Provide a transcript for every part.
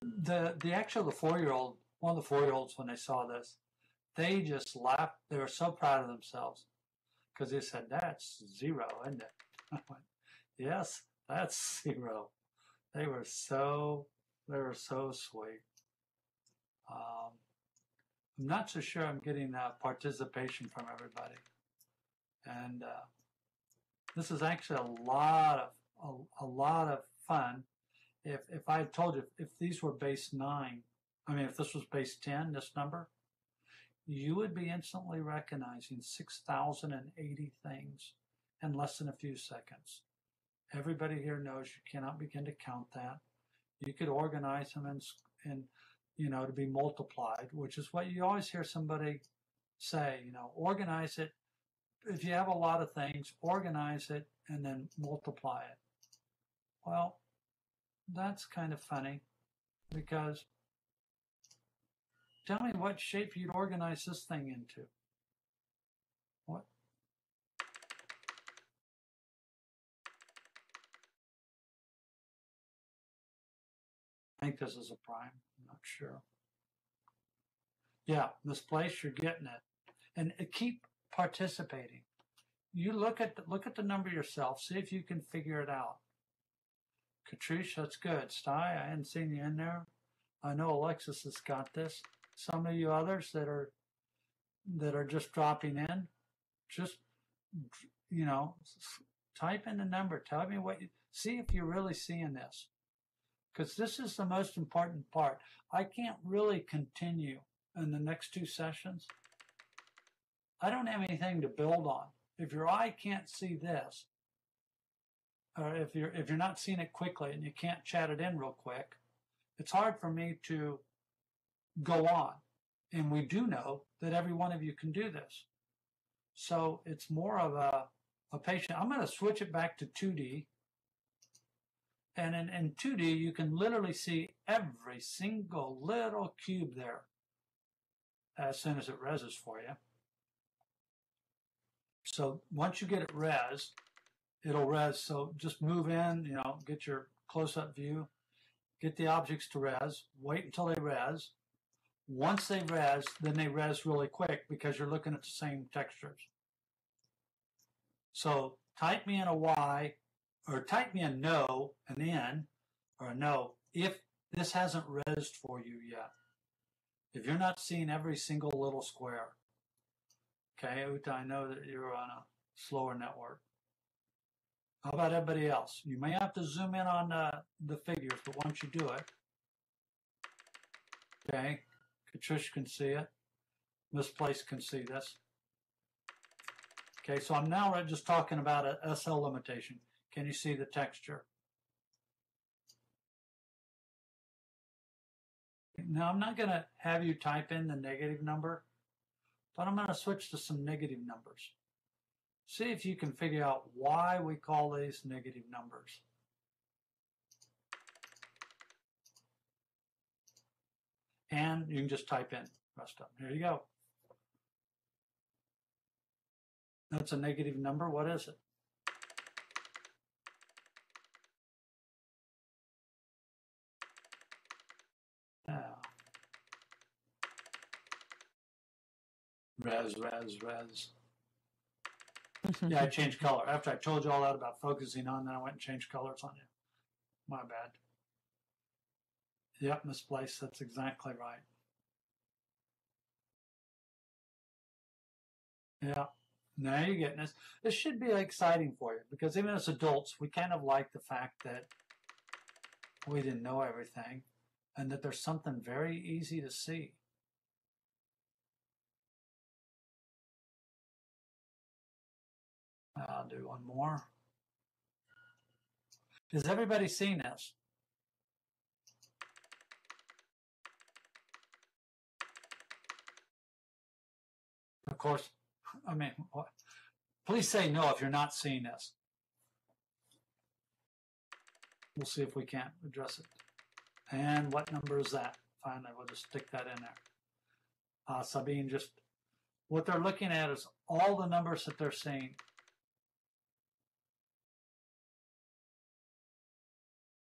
the the actual the four year old one of the four year olds when they saw this, they just laughed. They were so proud of themselves because they said, "That's zero, isn't it?" "Yes, that's zero. They were so they were so sweet. Um, I'm not so sure I'm getting uh, participation from everybody, and uh, this is actually a lot of a, a lot of fun. If if I told you if these were base nine, I mean if this was base ten, this number, you would be instantly recognizing 6,080 things in less than a few seconds. Everybody here knows you cannot begin to count that. You could organize them in, in you know, to be multiplied, which is what you always hear somebody say, you know, organize it. If you have a lot of things, organize it and then multiply it. Well, that's kind of funny because tell me what shape you'd organize this thing into. What? I think this is a prime. I'm not sure. Yeah, this place you're getting it, and uh, keep participating. You look at the, look at the number yourself. See if you can figure it out. Katrish, that's good. Sty, I hadn't seen you in there. I know Alexis has got this. Some of you others that are that are just dropping in, just you know, type in the number. Tell me what you see if you're really seeing this, because this is the most important part. I can't really continue in the next two sessions. I don't have anything to build on. If your eye can't see this, or if you're if you're not seeing it quickly and you can't chat it in real quick, it's hard for me to go on. And we do know that every one of you can do this. So it's more of a, a patient. I'm going to switch it back to 2D. And in, in 2D, you can literally see every single little cube there as soon as it reses for you. So once you get it res, it'll res. So just move in, you know, get your close-up view, get the objects to res, wait until they res. Once they res, then they res really quick because you're looking at the same textures. So type me in a Y or type me a no, an N, or a no if this hasn't resed for you yet. If you're not seeing every single little square. Okay, Uta, I know that you're on a slower network. How about everybody else? You may have to zoom in on uh, the figures, but once you do it, okay, Katrish can see it. This place can see this. Okay, so I'm now just talking about a SL limitation. Can you see the texture? Now I'm not going to have you type in the negative number, but I'm going to switch to some negative numbers. See if you can figure out why we call these negative numbers. And you can just type in rest up. Here you go. That's a negative number. What is it? Res, res, res. Mm-hmm. yeah, I changed color. After I told you all that about focusing on, then I went and changed colors on you. My bad. Yep, misplaced. That's exactly right. Yeah. Now you're getting this. This should be exciting for you because even as adults, we kind of like the fact that we didn't know everything and that there's something very easy to see. I'll do one more. Has everybody seen this? Of course, I mean, please say no if you're not seeing this. We'll see if we can't address it. And what number is that? Finally, we'll just stick that in there. Uh, Sabine, just what they're looking at is all the numbers that they're seeing.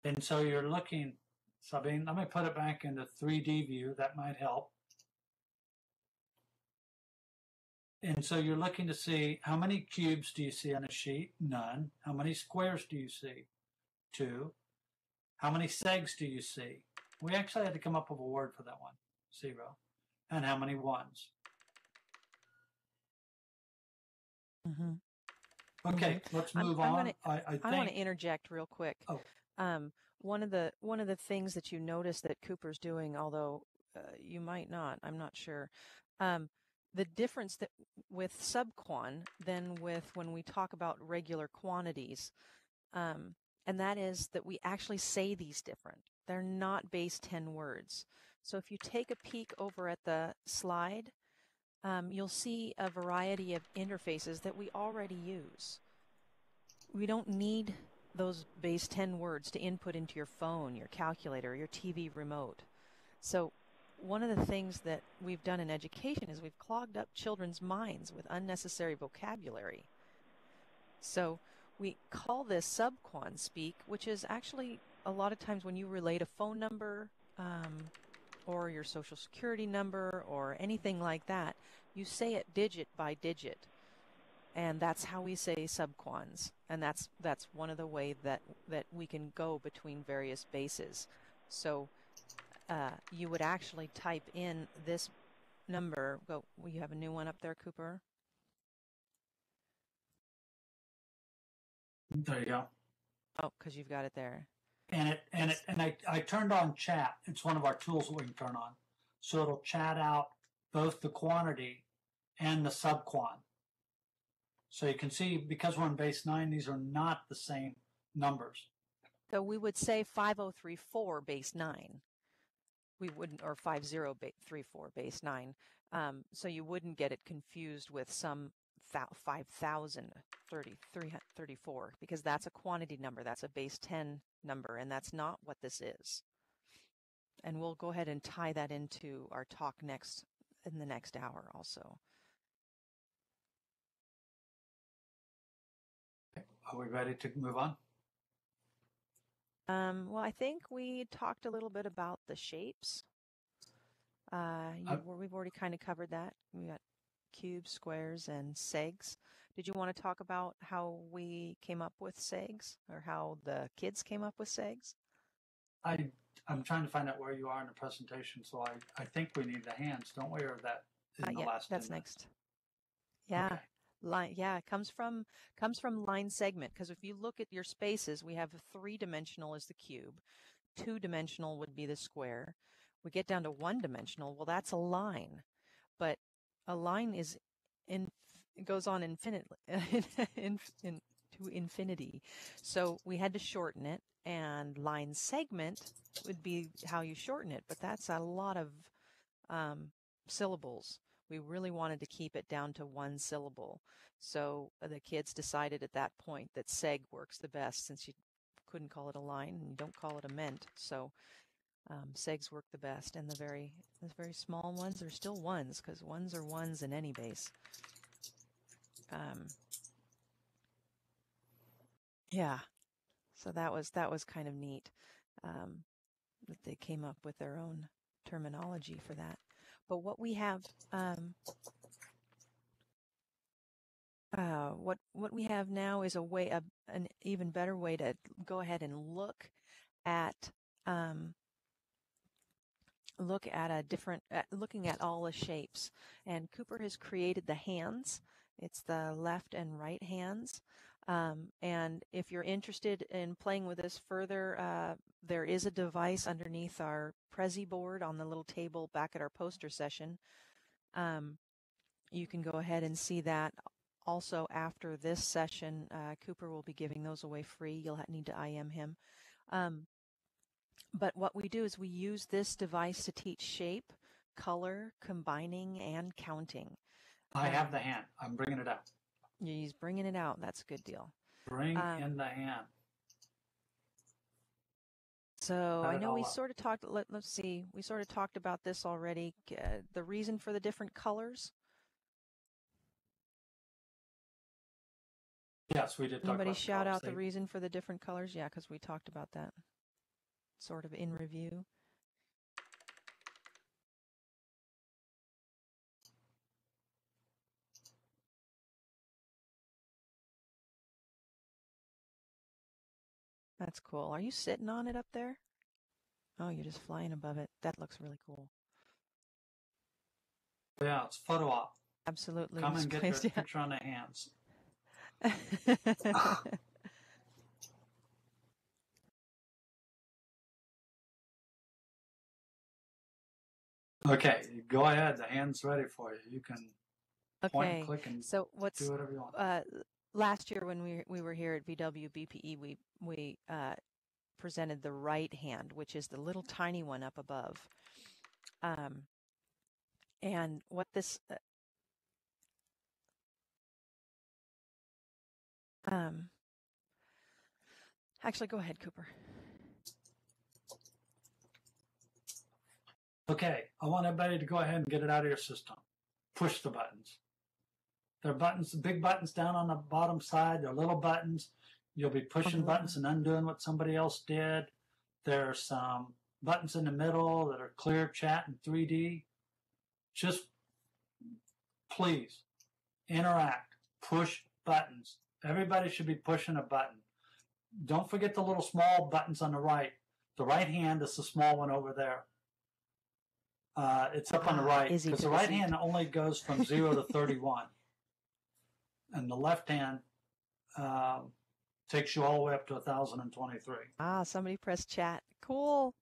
And so you're looking Sabine, let me put it back into 3D view. That might help. And so you're looking to see how many cubes do you see on a sheet? None. How many squares do you see? Two. How many segs do you see? We actually had to come up with a word for that one. Zero. And how many ones? hmm Okay, let's I'm, move I'm on. gonna I, I I want to interject real quick. oh, Um, one of the one of the things that you notice that Cooper's doing, although uh, you might not, I'm not sure. Um, the difference that with subquan than with when we talk about regular quantities, um, and that is that we actually say these different. They're not base 10 words. So if you take a peek over at the slide, um, you'll see a variety of interfaces that we already use. We don't need those base 10 words to input into your phone, your calculator, your TV remote. So, one of the things that we've done in education is we've clogged up children's minds with unnecessary vocabulary. So, we call this subquan speak, which is actually a lot of times when you relate a phone number um, or your social security number or anything like that, you say it digit by digit and that's how we say subquans and that's that's one of the way that that we can go between various bases so uh, you would actually type in this number go well, you have a new one up there cooper there you go. oh because you've got it there And it and it and I, I turned on chat. It's one of our tools that we can turn on. So it'll chat out both the quantity and the subquant. So you can see because we're in base nine, these are not the same numbers. so we would say 5034 base 9 we wouldn't or 5034 base 9 um, so you wouldn't get it confused with some thou- 5034 because that's a quantity number. That's a base 10 number and that's not what this is. And we'll go ahead and tie that into our talk next in the next hour also Are we ready to move on? um, well i think we talked a little bit about the shapes uh, you, Uh, we've already kind of covered that we got cubes squares and segs did you want to talk about how we came up with segs or how the kids came up with segs I I'm trying to find out where you are in the presentation. So I, I think we need the hands, don't we? Or that in the yet. last. That's next. Yeah. Okay. Line, yeah, it comes from comes from line segment because if you look at your spaces, we have three dimensional is the cube, two dimensional would be the square. We get down to one dimensional, well, that's a line, but a line is in goes on infinitely in, in, to infinity. So we had to shorten it, and line segment would be how you shorten it, but that's a lot of um, syllables. We really wanted to keep it down to one syllable. So uh, the kids decided at that point that seg works the best since you couldn't call it a line and you don't call it a ment. So um, segs work the best, and the very the very small ones are still ones because ones are ones in any base. Um, yeah, so that was that was kind of neat um, that they came up with their own terminology for that. But what we have, um, uh, what what we have now is a way, a, an even better way to go ahead and look at um, look at a different, at looking at all the shapes. And Cooper has created the hands. It's the left and right hands. Um, and if you're interested in playing with this further, uh, there is a device underneath our Prezi board on the little table back at our poster session. Um, you can go ahead and see that. Also, after this session, uh, Cooper will be giving those away free. You'll need to IM him. Um, but what we do is we use this device to teach shape, color, combining, and counting. I have Um, the hand. I'm bringing it out. He's bringing it out. That's a good deal. Bring um, in the hand. So I know we up. sort of talked. Let, let's see. We sort of talked about this already. Uh, the reason for the different colors. Yes, we did talk Anybody shout out the reason for the different colors? Yeah, because we talked about that. sort of in review. That's cool. Are you sitting on it up there? Oh, you're just flying above it. That looks really cool. Yeah, it's photo op. Absolutely. Come and get your misplaced, picture on the hands. Okay, go ahead. The hand's ready for you. You can point, okay. click, and So what's do whatever you want. uh, last year when we we were here at VWBPE, we we uh, presented the right hand, which is the little tiny one up above. Um, and what this uh, um, actually, go ahead, Cooper. Okay, I want everybody to go ahead and get it out of your system. Push the buttons. There are buttons, big buttons down on the bottom side. They're little buttons. You'll be pushing Mhm. buttons and undoing what somebody else did. There are some buttons in the middle that are clear chat in 3D. Just please interact, push buttons. Everybody should be pushing a button. Don't forget the little small buttons on the right. The right hand is the small one over there. Uh, it's up on the Ah, right because the right hand only goes from zero to 31. And the left hand um, takes you all the way up to 1023. Ah, somebody press chat. Cool.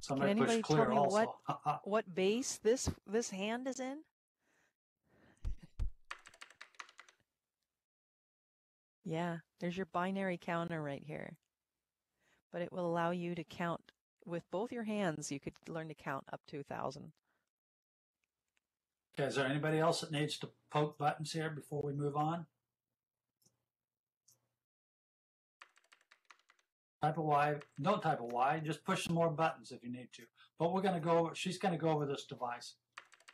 Somebody Can anybody tell me also. what- What base this this hand is in? Yeah, there's your binary counter right here. But it will allow you to count with both your hands. You could learn to count up to a thousand. Okay, is there anybody else that needs to poke buttons here before we move on? Type a Y, don't type a Y, just push some more buttons if you need to. But we're going to go over, she's going to go over this device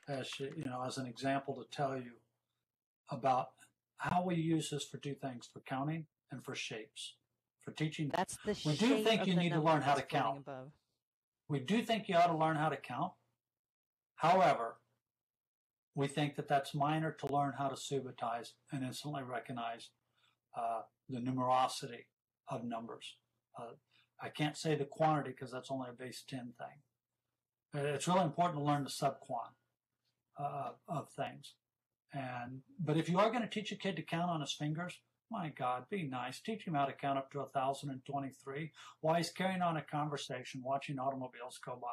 as she, you know, as an example to tell you about how we use this for two things, for counting and for shapes, for teaching. That's the We do think you need to learn how to count. Above. We do think you ought to learn how to count. However, we think that that's minor to learn how to subitize and instantly recognize uh, the numerosity of numbers. Uh, I can't say the quantity because that's only a base 10 thing. It's really important to learn the subquant uh, of things. And but if you are going to teach a kid to count on his fingers, my God, be nice. Teach him how to count up to 1,023 while he's carrying on a conversation, watching automobiles go by.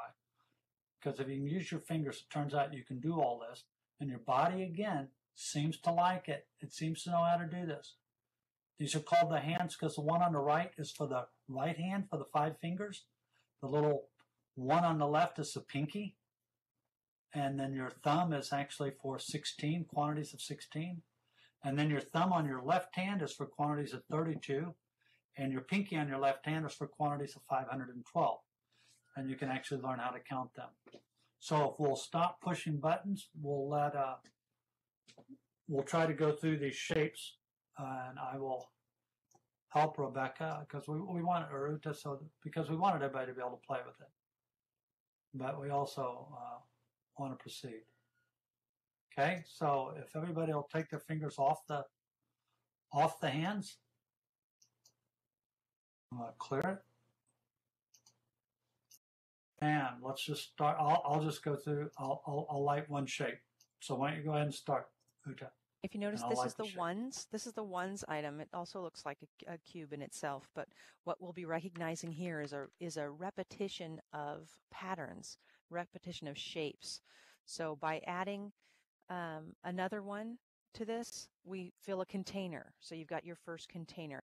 Because if you can use your fingers, it turns out you can do all this. And your body, again, seems to like it. It seems to know how to do this. These are called the hands because the one on the right is for the right hand for the five fingers. The little one on the left is the pinky. And then your thumb is actually for 16, quantities of 16. And then your thumb on your left hand is for quantities of 32. And your pinky on your left hand is for quantities of 512. And you can actually learn how to count them. So if we'll stop pushing buttons, we'll let, uh, we'll try to go through these shapes and I will help Rebecca because we, we want Aruta so because we wanted everybody to be able to play with it. But we also uh, want to proceed. Okay, so if everybody will take their fingers off the off the hands, uh, clear it. And let's just start. I'll, I'll just go through. I'll, I'll, I'll light one shape. So why don't you go ahead and start, Uta? If you notice, this is the the ones. This is the ones item. It also looks like a, a cube in itself, but what we'll be recognizing here is a is a repetition of patterns, repetition of shapes. So by adding um, another one to this, we fill a container. So you've got your first container.